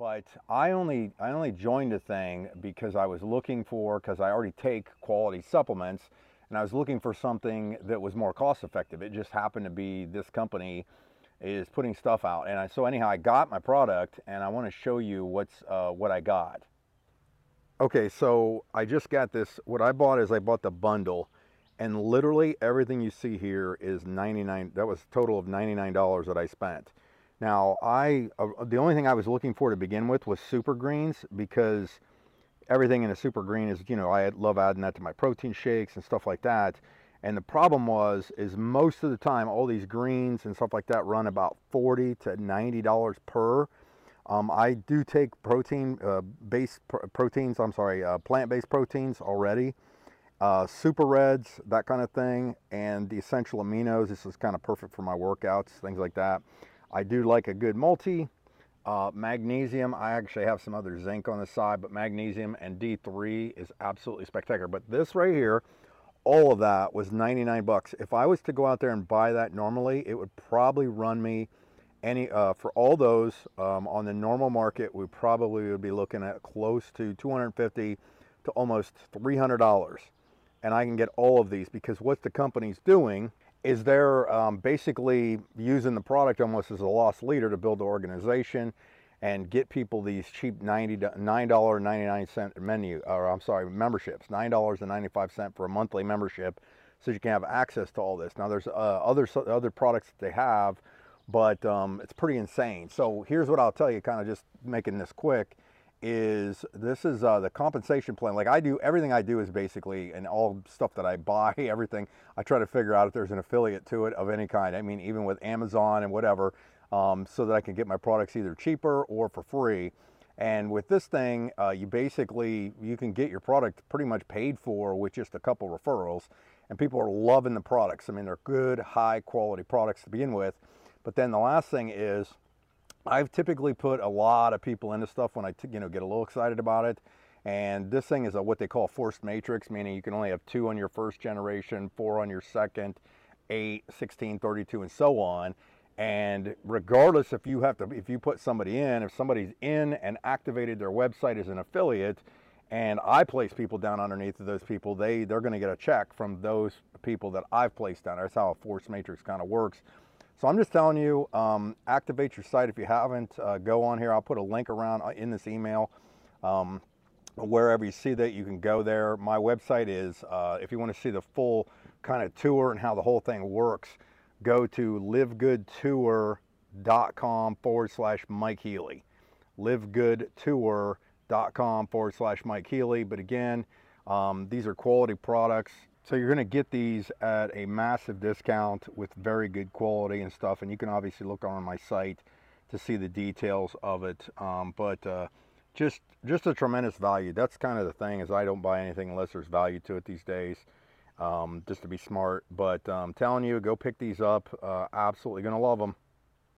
but I only I only joined the thing because I was looking for because I already take quality supplements and I was looking for something that was more cost effective. It just happened to be this company is putting stuff out, and I, so anyhow I got my product and I want to show you what's uh, what I got. Okay, so I just got this. What I bought is I bought the bundle, and literally everything you see here is 99. That was total of $99 that I spent. Now, I uh, the only thing I was looking for to begin with was super greens because everything in a super green is, you know, I love adding that to my protein shakes and stuff like that. And the problem was, is most of the time, all these greens and stuff like that run about 40 to $90 per. Um, I do take protein uh, based pr proteins, I'm sorry, uh, plant-based proteins already. Uh, super reds, that kind of thing, and the essential aminos. This is kind of perfect for my workouts, things like that. I do like a good multi. Uh, magnesium, I actually have some other zinc on the side, but magnesium and D3 is absolutely spectacular. But this right here, all of that was 99 bucks. If I was to go out there and buy that normally, it would probably run me any uh, for all those um, on the normal market. We probably would be looking at close to 250 to almost 300 dollars, and I can get all of these because what the company's doing is they're um, basically using the product almost as a loss leader to build the organization and get people these cheap $9.99 menu, or I'm sorry, memberships, $9.95 for a monthly membership so you can have access to all this. Now there's uh, other, other products that they have, but um, it's pretty insane. So here's what I'll tell you, kind of just making this quick, is this is uh, the compensation plan. Like I do, everything I do is basically, and all stuff that I buy, everything, I try to figure out if there's an affiliate to it of any kind. I mean, even with Amazon and whatever, um, so that I can get my products either cheaper or for free. And with this thing, uh, you basically, you can get your product pretty much paid for with just a couple referrals. And people are loving the products. I mean, they're good, high quality products to begin with. But then the last thing is, I've typically put a lot of people into stuff when I you know get a little excited about it. And this thing is a, what they call forced matrix, meaning you can only have two on your first generation, four on your second, 8, 16, 32, and so on. And regardless if you have to, if you put somebody in, if somebody's in and activated their website as an affiliate, and I place people down underneath of those people, they they're going to get a check from those people that I've placed down. That's how a force matrix kind of works. So I'm just telling you, um, activate your site if you haven't. Uh, go on here. I'll put a link around uh, in this email. Um, wherever you see that, you can go there. My website is, uh, if you want to see the full kind of tour and how the whole thing works, go to livegoodtour.com forward slash Mike Healy. livegoodtour.com forward slash Mike Healy. But again, um, these are quality products. So you're going to get these at a massive discount with very good quality and stuff. And you can obviously look on my site to see the details of it. Um, but uh, just just a tremendous value. That's kind of the thing is I don't buy anything unless there's value to it these days. Um, just to be smart. But I'm um, telling you, go pick these up. Uh, absolutely going to love them.